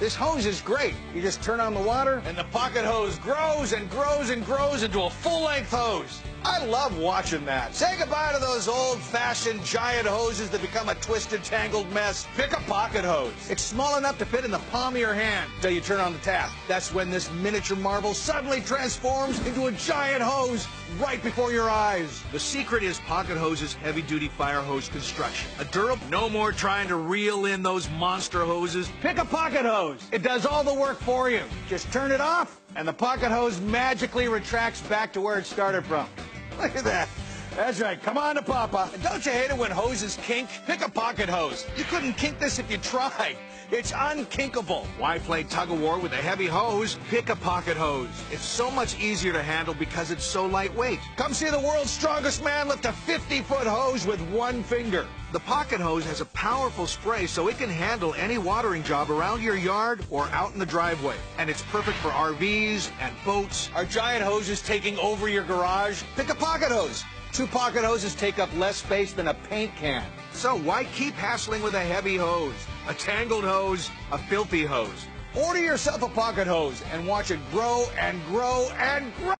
This hose is great. You just turn on the water, and the pocket hose grows and grows and grows into a full-length hose. I love watching that. Say goodbye to those old-fashioned giant hoses that become a twisted, tangled mess. Pick a pocket hose. It's small enough to fit in the palm of your hand until you turn on the tap. That's when this miniature marble suddenly transforms into a giant hose right before your eyes. The secret is Pocket Hose's heavy-duty fire hose construction. A durable, no more trying to reel in those monster hoses. Pick a pocket hose. It does all the work for you. Just turn it off, and the pocket hose magically retracts back to where it started from. Look at that. That's right. Come on to Papa. And don't you hate it when hoses kink? Pick a pocket hose. You couldn't kink this if you tried. It's unkinkable. Why play tug of war with a heavy hose? Pick a pocket hose. It's so much easier to handle because it's so lightweight. Come see the world's strongest man lift a 50-foot hose with one finger. The pocket hose has a powerful spray so it can handle any watering job around your yard or out in the driveway. And it's perfect for RVs and boats. Are giant hoses taking over your garage? Pick a pocket hose. Two pocket hoses take up less space than a paint can. So why keep hassling with a heavy hose, a tangled hose, a filthy hose? Order yourself a pocket hose and watch it grow and grow and grow.